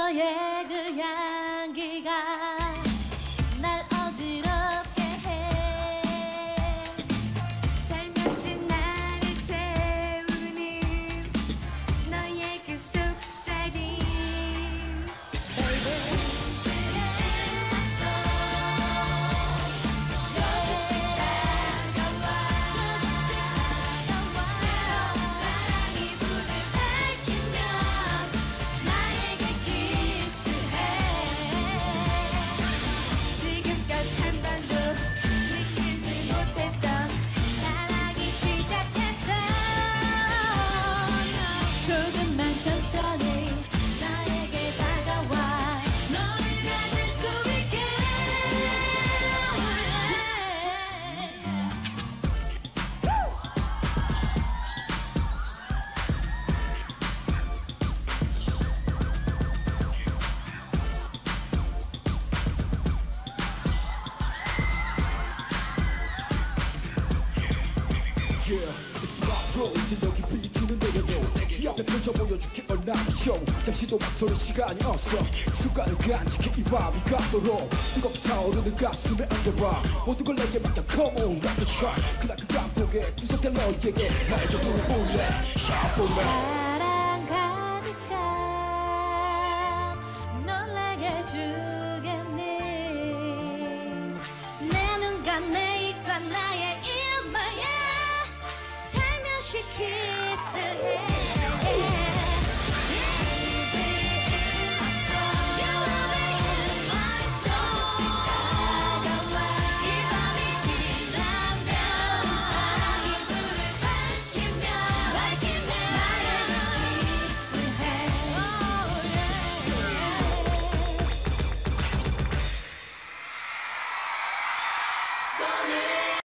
너의 그 향. Yeah, it's my flow 이제 여기 비키는 내려도 옆에 펼쳐 보여줄게 얼마나 쇼 잠시도 막소리 시간이 없어 순간을 간직해 이 밤이 가도록 뜨겁게 차오르는 가슴에 안겨봐 모든 걸 내게 맡겨 Come on, rock the track 그날 그 감독에 구속된 너에게 나의 전부를 볼래 내게 주겠니 내 눈과 내 입과 나의 이마에 살며시 키스해